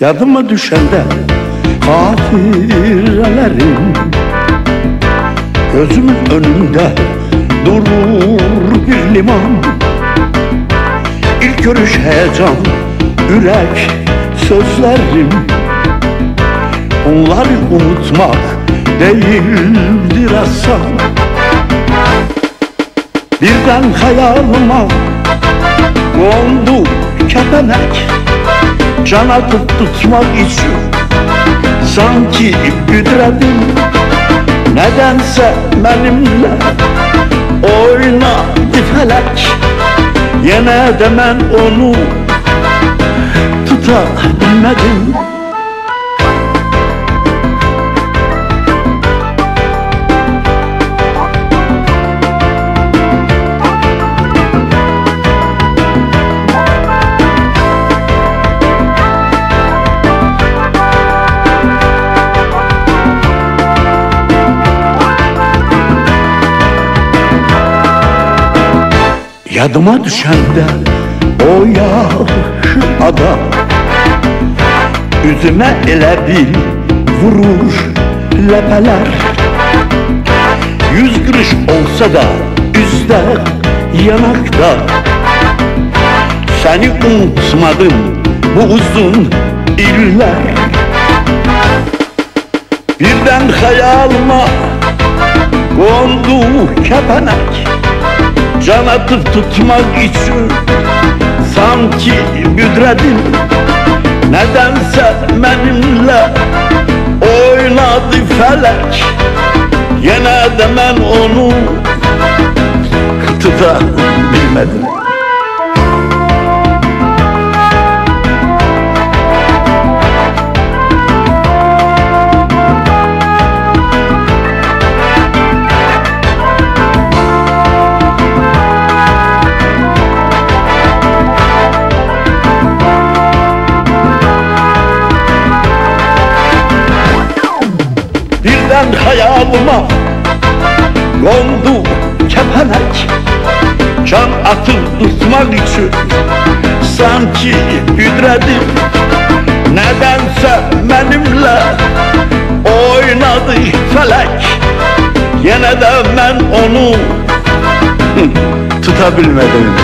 Yadıma düşende kafirelerin Gözümün önünde durur bir liman. İlk görüş heyecan, yürek, sözlerim. Onları unutmak değildir asan Birden hayalıma kondu kepenek. Can atıp tutmak için Sanki büdredim Nedense benimle Oynadı felek. Yine de ben onu Tutabilmedim Yadıma düşəndə o yaxşı adam Üzümə elə bil vurur ləpələr Yüz qırış olsa da üzdə yanaqda Səni unutmadım bu uzun illər Birdən xəyalıma qondu kəpənək Can atıp tutmak için Sanki büdredim Nedense benimle Oynadı felek. Yine de ben onu Tutabilmedim Birden hayalıma Kondu kepenek Can atıp tutmak için. Sanki hüdredim Nedense benimle Oynadı felek. Yine de ben onu Tutabilmedim